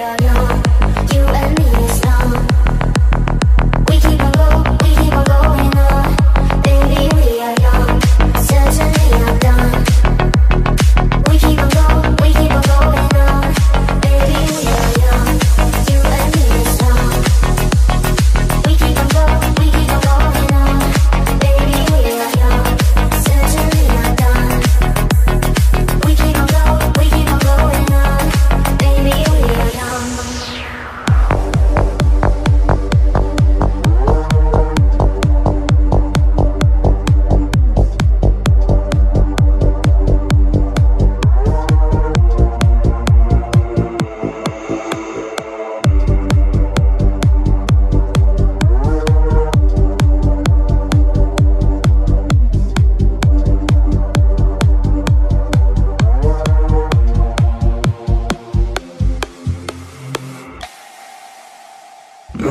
are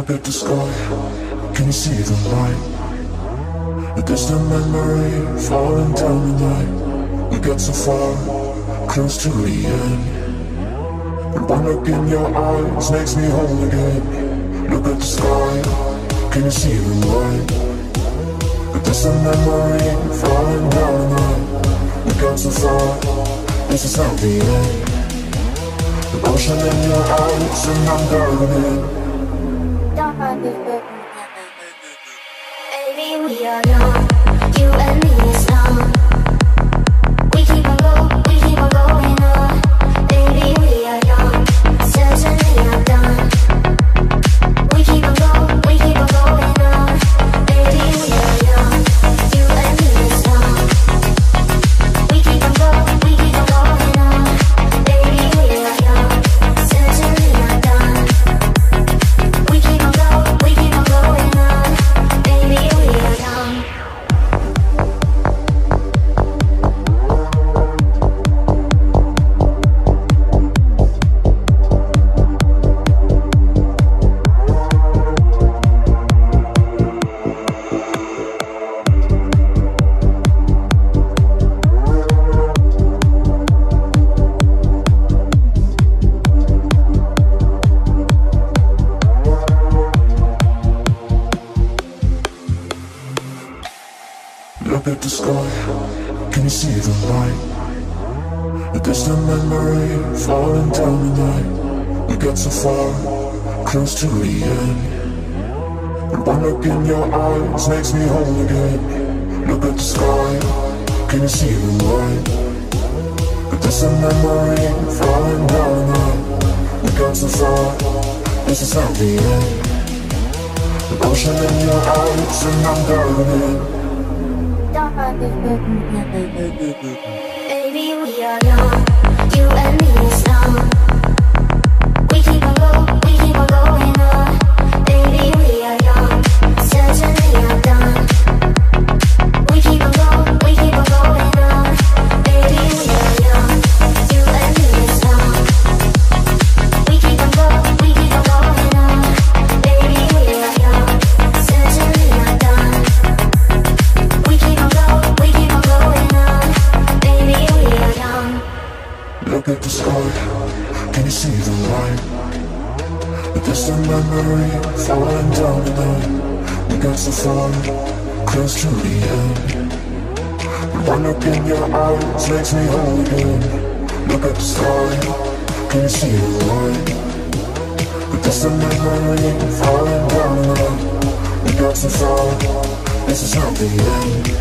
Look at the sky, can you see the light? A distant memory falling down the night. We got so far, close to the end. But one look in your eyes makes me whole again. Look at the sky, can you see the light? A distant memory falling down the night. We got so far, this is not the end. The ocean in your eyes and I'm drowning. Baby, we are young, sky, can you see the light? A distant memory falling down the night. We got so far, close to the end. But one look in your eyes makes me whole again. Look at the sky, can you see the light? A distant memory falling down the night. We got so far, this is not the end. The ocean in your eyes and I'm drowning. Baby, we are young, At the sky, can you see the light? A distant memory falling down the night. We got so far, close to the end. One look in your eyes makes me whole again. Look at the sky, can you see the light? A distant memory falling down the night. We got so far, this is not the end.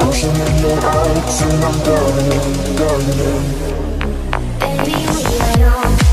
Ocean in your eyes and I'm drowning, drowning baby, we are on.